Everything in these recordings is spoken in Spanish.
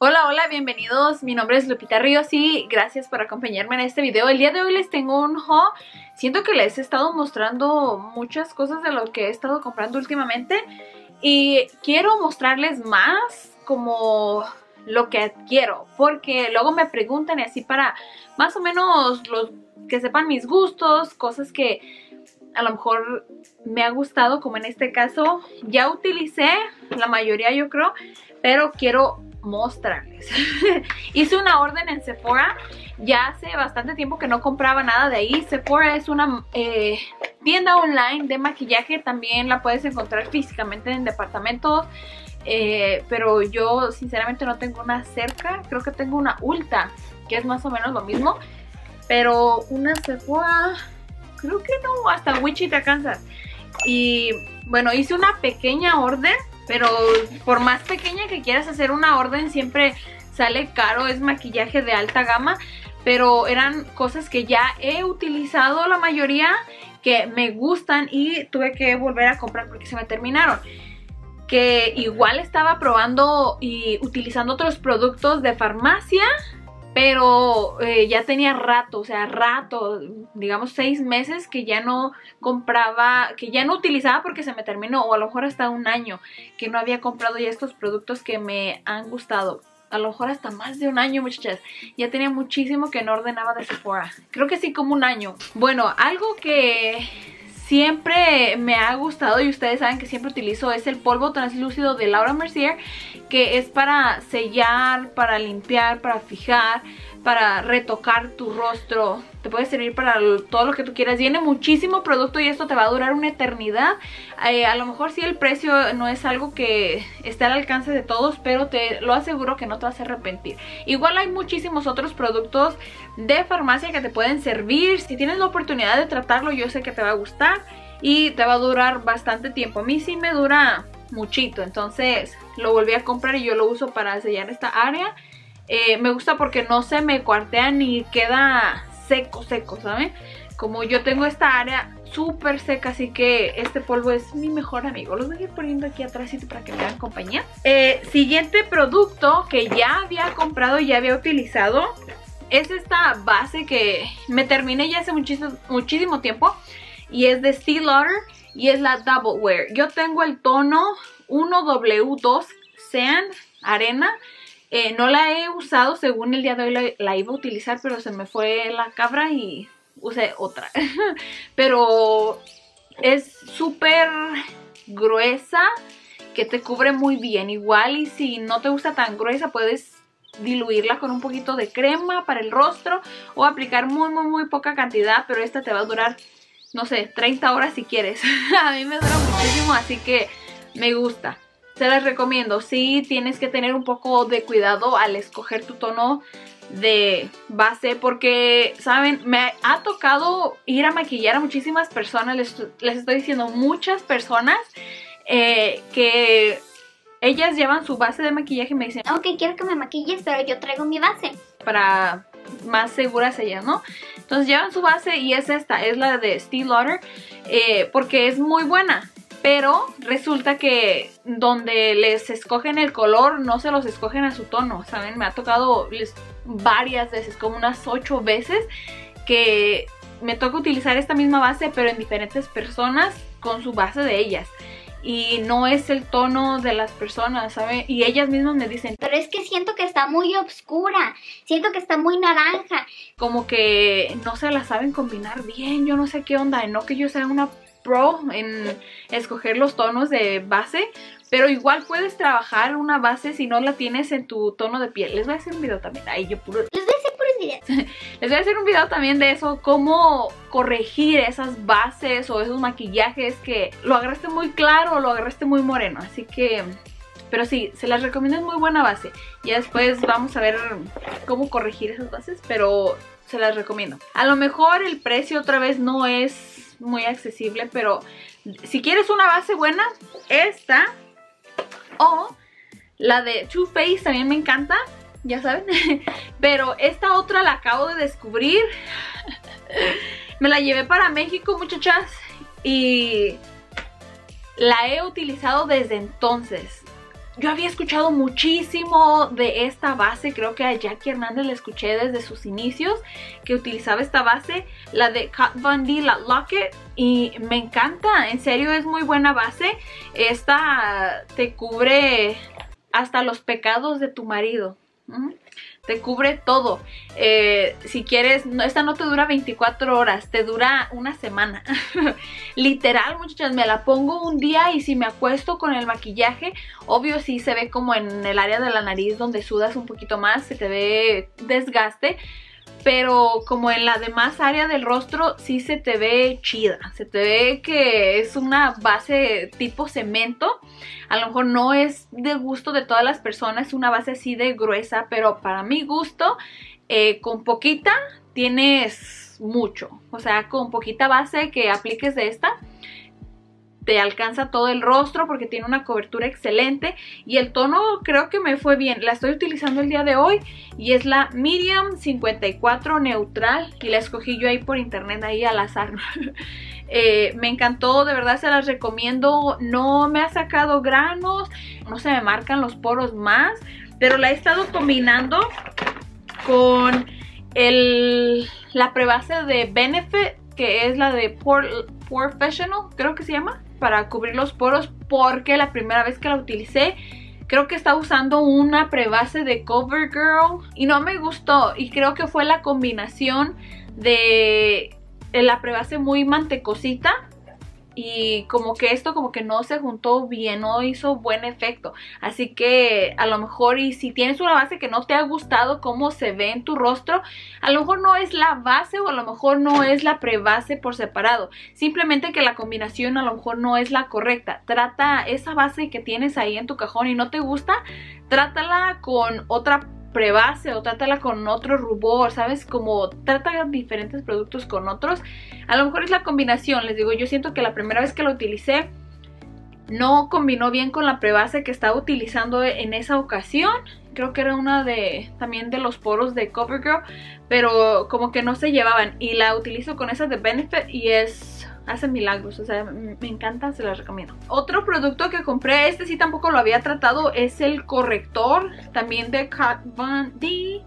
Hola, hola, bienvenidos. Mi nombre es Lupita Ríos y gracias por acompañarme en este video. El día de hoy les tengo un haul. Siento que les he estado mostrando muchas cosas de lo que he estado comprando últimamente y quiero mostrarles más como lo que quiero porque luego me preguntan y así para más o menos los que sepan mis gustos, cosas que a lo mejor me ha gustado como en este caso ya utilicé la mayoría yo creo pero quiero mostrarles. Hice una orden en Sephora. Ya hace bastante tiempo que no compraba nada de ahí. Sephora es una eh, tienda online de maquillaje. También la puedes encontrar físicamente en departamentos. Eh, pero yo sinceramente no tengo una cerca. Creo que tengo una Ulta, que es más o menos lo mismo. Pero una Sephora, creo que no, hasta Wichita, Kansas. Y bueno, hice una pequeña orden pero por más pequeña que quieras hacer una orden siempre sale caro, es maquillaje de alta gama. Pero eran cosas que ya he utilizado la mayoría que me gustan y tuve que volver a comprar porque se me terminaron que igual estaba probando y utilizando otros productos de farmacia pero eh, ya tenía rato, o sea, rato, digamos seis meses que ya no compraba, que ya no utilizaba porque se me terminó, o a lo mejor hasta un año que no había comprado ya estos productos que me han gustado. A lo mejor hasta más de un año, muchachas. Ya tenía muchísimo que no ordenaba de Sephora. Creo que sí, como un año. Bueno, algo que siempre me ha gustado y ustedes saben que siempre utilizo es el polvo translúcido de Laura Mercier que es para sellar, para limpiar, para fijar, para retocar tu rostro. Te puede servir para todo lo que tú quieras. Tiene muchísimo producto y esto te va a durar una eternidad. Eh, a lo mejor sí el precio no es algo que esté al alcance de todos, pero te lo aseguro que no te vas a arrepentir. Igual hay muchísimos otros productos de farmacia que te pueden servir. Si tienes la oportunidad de tratarlo, yo sé que te va a gustar y te va a durar bastante tiempo. A mí sí me dura muchito, entonces lo volví a comprar y yo lo uso para sellar esta área eh, me gusta porque no se me cuartea ni queda seco, seco, ¿saben? Como yo tengo esta área súper seca, así que este polvo es mi mejor amigo. Lo voy a ir poniendo aquí atrás para que me hagan compañía. Eh, siguiente producto que ya había comprado ya había utilizado es esta base que me terminé ya hace muchísimo tiempo y es de Steel Lauder y es la Double Wear. Yo tengo el tono 1W2 Sand Arena eh, no la he usado, según el día de hoy la, iba a utilizar, pero se me fue la cabra y usé otra. pero es súper gruesa, que te cubre muy bien. Igual y si no te gusta tan gruesa, puedes diluirla con un poquito de crema para el rostro o aplicar muy, muy, muy poca cantidad, pero esta te va a durar, no sé, 30 horas si quieres. a mí me dura muchísimo, así que me gusta. Se las recomiendo. Sí tienes que tener un poco de cuidado al escoger tu tono de base porque, ¿saben? Me ha tocado ir a maquillar a muchísimas personas, les, estoy diciendo muchas personas eh, que ellas llevan su base de maquillaje y me dicen Ok, quiero que me maquilles, pero yo traigo mi base. Para más seguras ellas, ¿no? Entonces llevan su base y es esta, es la de Steel Lauder eh, porque es muy buena pero resulta que donde les escogen el color no se los escogen a su tono, ¿saben? Me ha tocado varias veces, como unas ocho veces, que me toca utilizar esta misma base pero en diferentes personas con su base de ellas y no es el tono de las personas, ¿saben? Y ellas mismas me dicen, pero es que siento que está muy oscura, siento que está muy naranja. Como que no se la saben combinar bien, yo no sé qué onda, no que yo sea una pro en escoger los tonos de base, pero igual puedes trabajar una base si no la tienes en tu tono de piel. Les voy a hacer un video también, ahí yo puro... Les voy a hacer puros videos. Les voy a hacer un video también de eso, cómo corregir esas bases o esos maquillajes que lo agarraste muy claro o lo agarraste muy moreno, así que... Pero sí, se las recomiendo, es muy buena base. Ya después vamos a ver cómo corregir esas bases, pero se las recomiendo. A lo mejor el precio otra vez no es muy accesible, pero si quieres una base buena, esta o la de Too Faced también me encanta, ya saben, pero esta otra la acabo de descubrir. me la llevé para México, muchachas, y la he utilizado desde entonces. Yo había escuchado muchísimo de esta base, creo que a Jackie Hernández la escuché desde sus inicios, que utilizaba esta base, la de Kat Von D, la Locket, y me encanta, en serio es muy buena base. Esta te cubre hasta los pecados de tu marido. Te cubre todo. Eh, si quieres, esta no te dura 24 horas, te dura una semana. Literal, muchachas, me la pongo un día y si me acuesto con el maquillaje, obvio sí se ve como en el área de la nariz donde sudas un poquito más, se te ve desgaste pero como en la demás área del rostro sí se te ve chida, se te ve que es una base tipo cemento, a lo mejor no es de gusto de todas las personas, una base así de gruesa, pero para mi gusto, eh, con poquita tienes mucho, o sea, con poquita base que apliques de esta, te alcanza todo el rostro porque tiene una cobertura excelente y el tono creo que me fue bien. La estoy utilizando el día de hoy y es la Medium 54 neutral y la escogí yo ahí por internet ahí al azar. Eh, me encantó, de verdad se las recomiendo. No me ha sacado granos, no se me marcan los poros más, pero la he estado combinando con el, la prebase de Benefit que es la de Professional, creo que se llama para cubrir los poros porque la primera vez que la utilicé creo que estaba usando una prebase de CoverGirl y no me gustó. Y creo que fue la combinación de la prebase muy mantecosita y como que esto como que no se juntó bien, no hizo buen efecto. Así que a lo mejor y si tienes una base que no te ha gustado cómo se ve en tu rostro, a lo mejor no es la base o a lo mejor no es la prebase por separado. Simplemente que la combinación a lo mejor no es la correcta. Trata esa base que tienes ahí en tu cajón y no te gusta, trátala con otra prebase o trátala con otro rubor, ¿sabes? Como trata diferentes productos con otros. A lo mejor es la combinación, les digo, yo siento que la primera vez que lo utilicé no combinó bien con la prebase que estaba utilizando en esa ocasión. Creo que era una de también de los poros de CoverGirl, pero como que no se llevaban y la utilizo con esa de Benefit y es hace milagros, o sea, me encanta, se las recomiendo. Otro producto que compré, este sí tampoco lo había tratado, es el corrector, también de Kat Von D.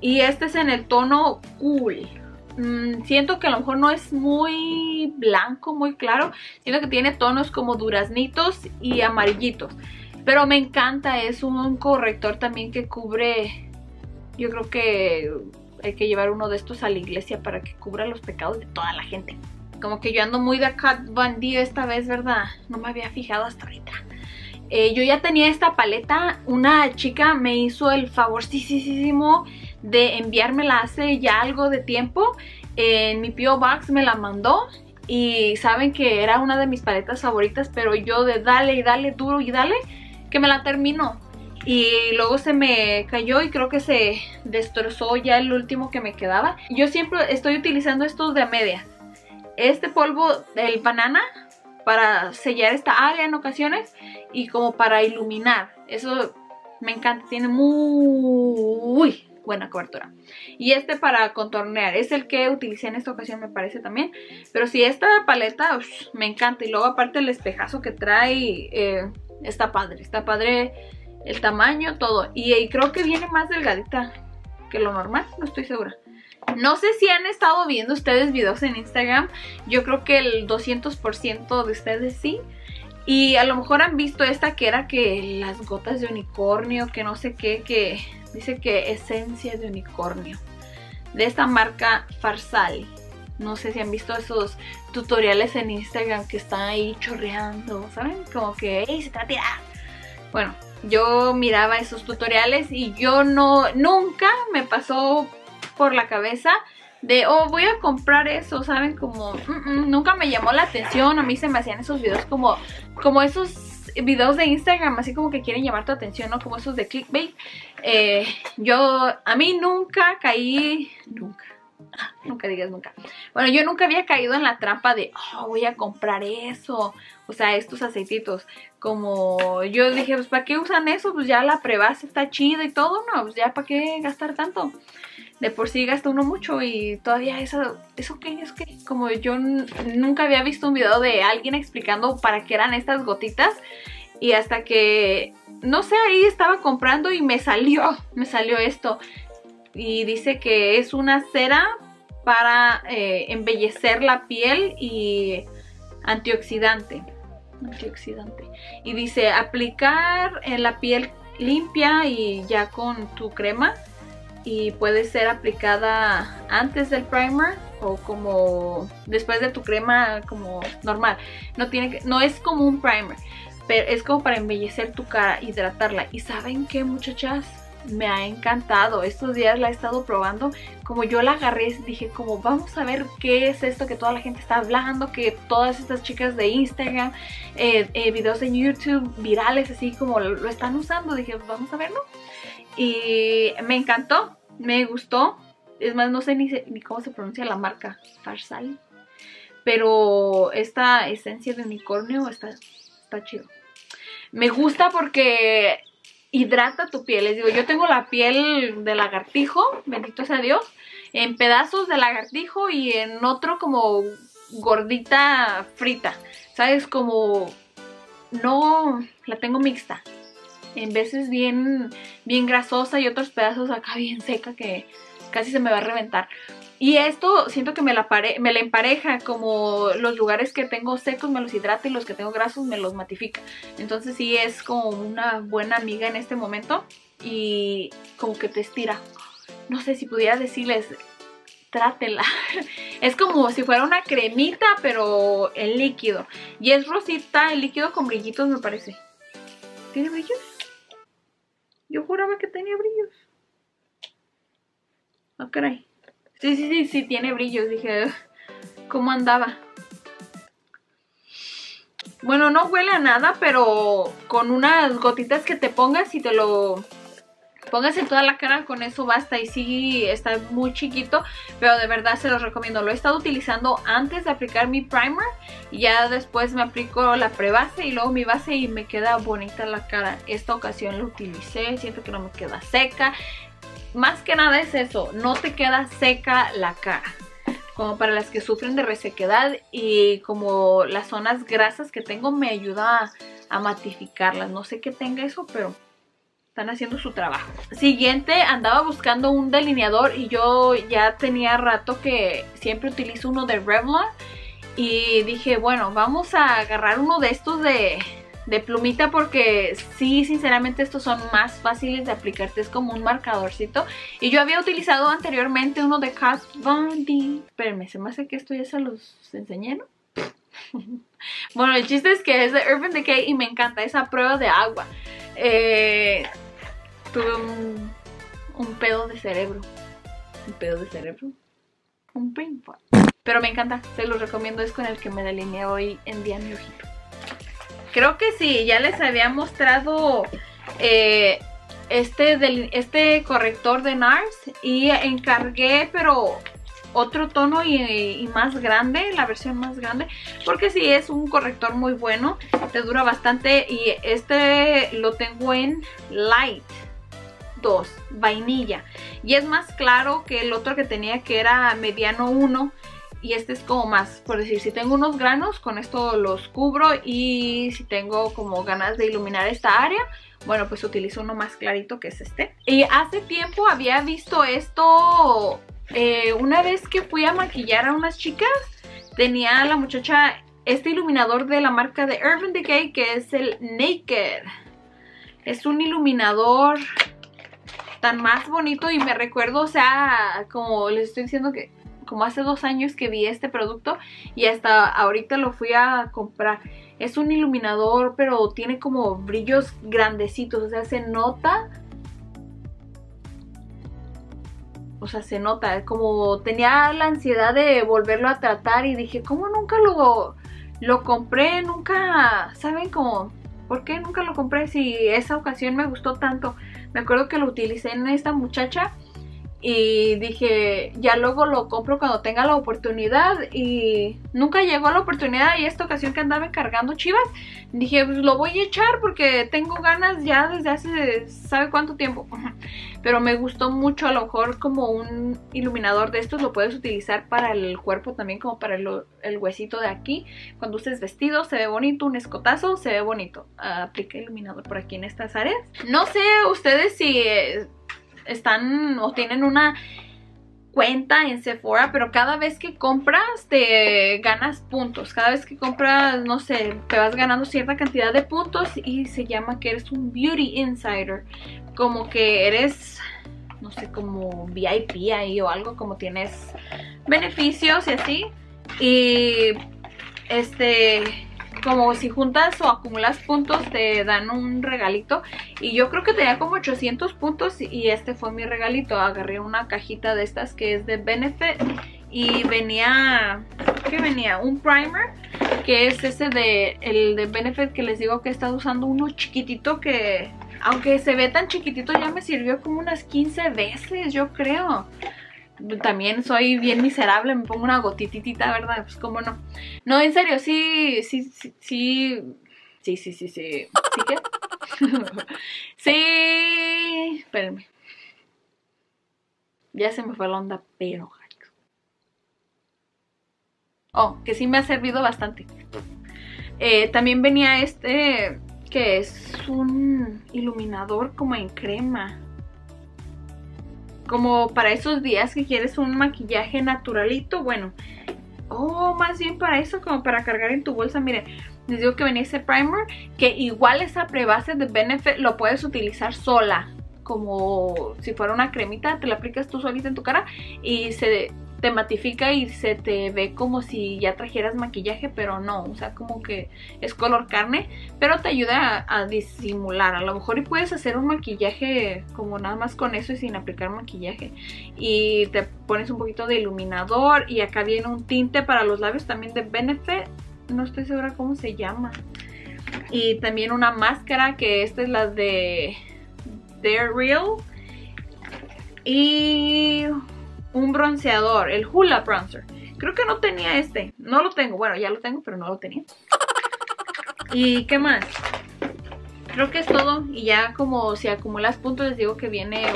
Y este es en el tono Cool. Mm, siento que a lo mejor no es muy blanco, muy claro. Siento que tiene tonos como duraznitos y amarillitos. Pero me encanta, es un corrector también que cubre... Yo creo que hay que llevar uno de estos a la iglesia para que cubra los pecados de toda la gente. Como que yo ando muy de Kat Von D esta vez, ¿verdad? No me había fijado hasta ahorita. Eh, yo ya tenía esta paleta. Una chica me hizo el favorcísimo de enviármela hace ya algo de tiempo. En mi P.O. Box me la mandó. Y saben que era una de mis paletas favoritas. Pero yo de dale y dale duro y dale. Que me la termino. Y luego se me cayó y creo que se destrozó ya el último que me quedaba. Yo siempre estoy utilizando estos de a media este polvo del banana para sellar esta área en ocasiones y como para iluminar. Eso me encanta, tiene muy buena cobertura. Y este para contornear, es el que utilicé en esta ocasión me parece también. Pero si esta paleta me encanta y luego aparte el espejazo que trae eh, está padre, está padre el tamaño, todo. Y, y creo que viene más delgadita que lo normal, no estoy segura. No sé si han estado viendo ustedes videos en Instagram. Yo creo que el 200% de ustedes sí. Y a lo mejor han visto esta que era que las gotas de unicornio, que no sé qué, que dice que esencia de unicornio. De esta marca Farsal. No sé si han visto esos tutoriales en Instagram que están ahí chorreando, ¿saben? Como que, ¡ey, se te va a tirar! Bueno, yo miraba esos tutoriales y yo no, nunca me pasó por la cabeza de, oh, voy a comprar eso, ¿saben? Como, mm, mm, nunca me llamó la atención, a mí se me hacían esos videos como, como esos videos de Instagram, así como que quieren llamar tu atención, ¿no? Como esos de clickbait. Eh, yo, a mí nunca caí, nunca, nunca digas nunca. Bueno, yo nunca había caído en la trampa de, oh, voy a comprar eso, o sea, estos aceititos. Como yo dije, pues, ¿para qué usan eso? Pues ya la prebase está chida y todo, ¿no? Pues ya, ¿para qué gastar tanto? De por sí gasta uno mucho y todavía eso, ¿eso qué es que Como yo nunca había visto un video de alguien explicando para qué eran estas gotitas y hasta que no sé, ahí estaba comprando y me salió, me salió esto. Y dice que es una cera para eh, embellecer la piel y antioxidante. Antioxidante. Y dice aplicar en la piel limpia y ya con tu crema. Y puede ser aplicada antes del primer o como después de tu crema como normal. No, tiene no es como un primer, pero es como para embellecer tu cara, hidratarla. ¿Y saben qué muchachas? me ha encantado. Estos días la he estado probando. Como yo la agarré, dije como vamos a ver qué es esto que toda la gente está hablando, que todas estas chicas de Instagram, eh, eh, videos en YouTube virales así como lo, están usando. Dije vamos a verlo. Y me encantó, me gustó. Es más, no sé ni, ni cómo se pronuncia la marca. Farsal. Pero esta esencia de unicornio está, está chido. Me gusta porque hidrata tu piel. Les digo, yo tengo la piel de lagartijo, bendito sea Dios, en pedazos de lagartijo y en otro como gordita frita. ¿Sabes? Como no la tengo mixta. En veces bien, bien grasosa y otros pedazos acá bien seca que casi se me va a reventar. Y esto siento que me la, me la empareja, como los lugares que tengo secos me los hidrata y los que tengo grasos me los matifica. Entonces sí es como una buena amiga en este momento y como que te estira. No sé si pudiera decirles, trátela. Es como si fuera una cremita, pero en líquido. Y es rosita, el líquido con brillitos me parece. ¿Tiene brillos? Yo juraba que tenía brillos. Ah, caray. Sí, sí, sí, sí, tiene brillos. Dije, ¿cómo andaba? Bueno, no huele a nada, pero con unas gotitas que te pongas y te lo pongas en toda la cara, con eso basta. Y sí, está muy chiquito, pero de verdad se los recomiendo. Lo he estado utilizando antes de aplicar mi primer. Y ya después me aplico la prebase y luego mi base y me queda bonita la cara. Esta ocasión lo utilicé, siento que no me queda seca más que nada es eso, no te queda seca la cara. Como para las que sufren de resequedad y como las zonas grasas que tengo me ayuda a, matificarlas. No sé qué tenga eso, pero están haciendo su trabajo. Siguiente, andaba buscando un delineador y yo ya tenía rato que siempre utilizo uno de Revlon. Y dije, bueno, vamos a agarrar uno de estos de, de plumita porque sí, sinceramente estos son más fáciles de aplicarte, es como un marcadorcito. Y yo había utilizado anteriormente uno de Kat Von D. Espérenme, se me hace que esto ya se los enseñé, ¿no? bueno, el chiste es que es de Urban Decay y me encanta esa prueba de agua. Eh, tuve un, un pedo de cerebro. Un pedo de cerebro. Un pinfall. Pero me encanta, se los recomiendo, es con el que me delineé hoy en día mi ojito. Creo que sí, ya les había mostrado eh, este, este corrector de NARS y encargué, pero otro tono y, más grande, la versión más grande, porque sí es un corrector muy bueno, te dura bastante y este lo tengo en Light 2, vainilla, y es más claro que el otro que tenía que era mediano 1, y este es como más, por decir, si tengo unos granos, con esto los cubro y si tengo como ganas de iluminar esta área, bueno, pues utilizo uno más clarito que es este. Y hace tiempo había visto esto eh, una vez que fui a maquillar a unas chicas, tenía la muchacha este iluminador de la marca de Urban Decay que es el Naked. Es un iluminador tan más bonito y me recuerdo, o sea, como les estoy diciendo que como hace dos años que vi este producto y hasta ahorita lo fui a comprar. Es un iluminador, pero tiene como brillos grandecitos, o sea, se nota. O sea, se nota, como tenía la ansiedad de volverlo a tratar y dije, ¿cómo nunca lo, lo compré? Nunca, ¿saben cómo? ¿Por qué nunca lo compré si esa ocasión me gustó tanto? Me acuerdo que lo utilicé en esta muchacha y dije, ya luego lo compro cuando tenga la oportunidad y nunca llegó la oportunidad y esta ocasión que andaba cargando chivas, dije, pues lo voy a echar porque tengo ganas ya desde hace, ¿sabe cuánto tiempo? Pero me gustó mucho, a lo mejor como un iluminador de estos lo puedes utilizar para el cuerpo también, como para el, huesito de aquí. Cuando uses vestido se ve bonito, un escotazo se ve bonito. Aplica iluminador por aquí en estas áreas. No sé ustedes si están o tienen una cuenta en Sephora, pero cada vez que compras te ganas puntos. Cada vez que compras, no sé, te vas ganando cierta cantidad de puntos y se llama que eres un beauty insider. Como que eres, no sé, como VIP ahí o algo, como tienes beneficios y así. Y este como si juntas o acumulas puntos te dan un regalito. Y yo creo que tenía como 800 puntos y este fue mi regalito. Agarré una cajita de estas que es de Benefit y venía ¿qué venía? un primer que es ese de el de Benefit que les digo que he estado usando uno chiquitito que aunque se ve tan chiquitito ya me sirvió como unas 15 veces yo creo también soy bien miserable, me pongo una gotitita, ¿verdad? Pues cómo no. No, en serio, sí, sí, sí, sí, sí, sí, sí, sí. ¿Sí qué? sí, espérenme. Ya se me fue la onda, pero... Oh, que sí me ha servido bastante. Eh, también venía este, que es un iluminador como en crema como para esos días que quieres un maquillaje naturalito, bueno, oh, más bien para eso, como para cargar en tu bolsa, miren, les digo que venía ese primer, que igual esa prebase de Benefit lo puedes utilizar sola, como si fuera una cremita, te la aplicas tú solita en tu cara y se te matifica y se te ve como si ya trajeras maquillaje, pero no, o sea, como que es color carne, pero te ayuda a, disimular. A lo mejor y puedes hacer un maquillaje como nada más con eso y sin aplicar maquillaje. Y te pones un poquito de iluminador y acá viene un tinte para los labios también de Benefit, no estoy segura cómo se llama. Y también una máscara que esta es la de They're Real. Y un bronceador, el Hula Bronzer. Creo que no tenía este. No lo tengo. Bueno, ya lo tengo, pero no lo tenía. ¿Y qué más? Creo que es todo. Y ya como si acumulas puntos, les digo que viene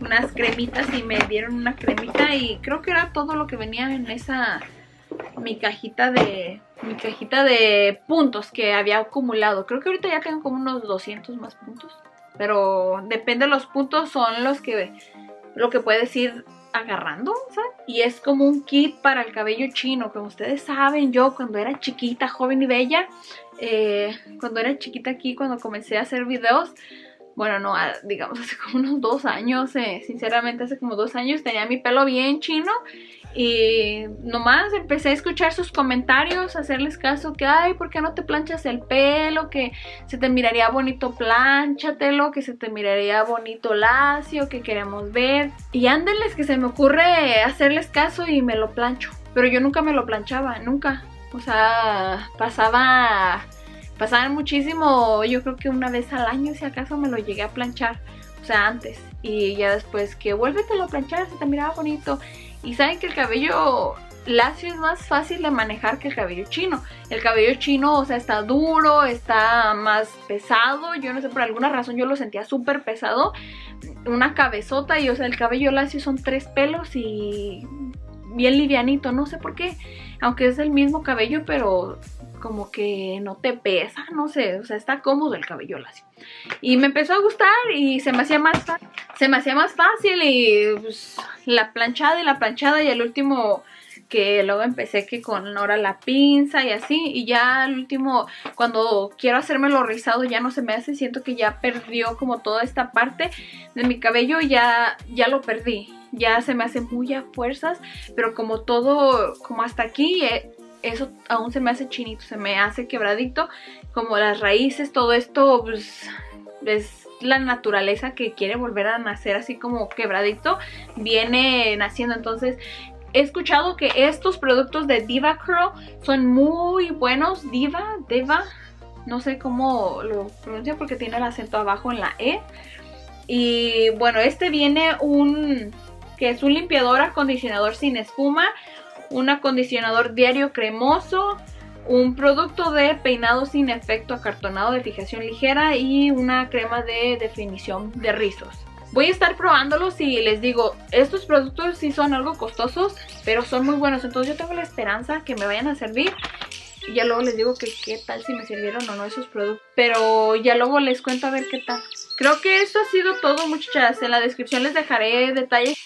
unas cremitas y me dieron una cremita. Y creo que era todo lo que venía en esa... Mi cajita de... Mi cajita de puntos que había acumulado. Creo que ahorita ya tengo como unos 200 más puntos. Pero depende de los puntos, son los que... Lo que puedes ir agarrando, ¿sabes? Y es como un kit para el cabello chino. Como ustedes saben, yo cuando era chiquita, joven y bella, eh, cuando era chiquita aquí, cuando comencé a hacer videos, bueno, no, digamos hace como unos dos años, eh, sinceramente hace como dos años tenía mi pelo bien chino y nomás empecé a escuchar sus comentarios, hacerles caso que, ay, ¿por qué no te planchas el pelo? Que se te miraría bonito planchatelo, que se te miraría bonito lacio, que queremos ver. Y ándenles que se me ocurre hacerles caso y me lo plancho. Pero yo nunca me lo planchaba, nunca. O sea, pasaba, pasaban muchísimo, yo creo que una vez al año si acaso me lo llegué a planchar. O sea, antes. Y ya después que vuélvetelo a planchar, se te miraba bonito. Y saben que el cabello lacio es más fácil de manejar que el cabello chino. El cabello chino, o sea, está duro, está más pesado. Yo no sé, por alguna razón yo lo sentía súper pesado. Una cabezota y, o sea, el cabello lacio son tres pelos y bien livianito. No sé por qué, aunque es el mismo cabello, pero como que no te pesa, no sé, o sea, está cómodo el cabello lacio. Y me empezó a gustar y se me hacía más se me hacía más fácil y pues, la planchada y la planchada y el último que luego empecé que con ahora la pinza y así y ya el último cuando quiero hacerme lo rizado ya no se me hace, siento que ya perdió como toda esta parte de mi cabello ya ya lo perdí. Ya se me hace muy a fuerzas, pero como todo, como hasta aquí, eh, eso aún se me hace chinito, se me hace quebradito, como las raíces, todo esto pues, es la naturaleza que quiere volver a nacer así como quebradito, viene naciendo, entonces he escuchado que estos productos de Diva Curl son muy buenos, Diva, Diva, no sé cómo lo pronuncia porque tiene el acento abajo en la E, y bueno, este viene un que es un limpiador acondicionador sin espuma, un acondicionador diario cremoso, un producto de peinado sin efecto acartonado de fijación ligera y una crema de definición de rizos. Voy a estar probándolos y les digo, estos productos sí son algo costosos, pero son muy buenos. Entonces yo tengo la esperanza que me vayan a servir. Y ya luego les digo que qué tal si me sirvieron o no esos productos. Pero ya luego les cuento a ver qué tal. Creo que esto ha sido todo muchachas. En la descripción les dejaré detalles